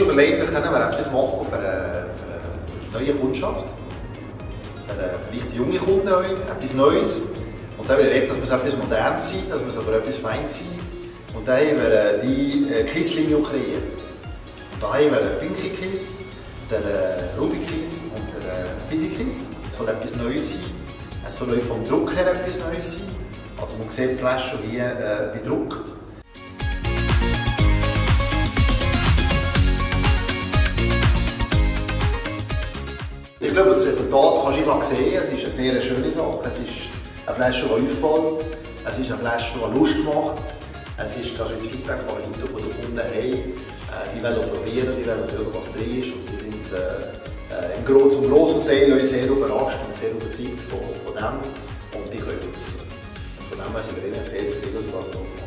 überlegt, wir können wir etwas machen für eine, für eine neue Kundschaft. Für eine, vielleicht junge Kunden etwas Neues. Und dann will ich, dass wir etwas modern sind, dass wir aber etwas fein sind. Und dann haben wir äh, die äh, Kiss-Linie kreiert. Und da haben wir den Pinky Kiss, den äh, Ruby Kiss und den äh, Fizzy Kiss. Es soll etwas Neues sein. Es soll vom Druck her etwas Neues sein. Also man sieht die Flasche hier äh, bedruckt. Ich glaube, das Resultat kannst du einfach sehen. Es ist eine sehr schöne Sache. Es ist eine Flasche, die auffällt. Es ist eine Flasche, die Lust macht. Es ist, das Feedback, das ich von den Kunden habe. Äh, die wollen probieren, die wollen schauen, was drin ist. Und die sind äh, im Gro zum grossen Teil sehr überrascht und sehr überzeugt von, von dem. Und die können uns. Von dem sind wir sehr zufrieden, was wir.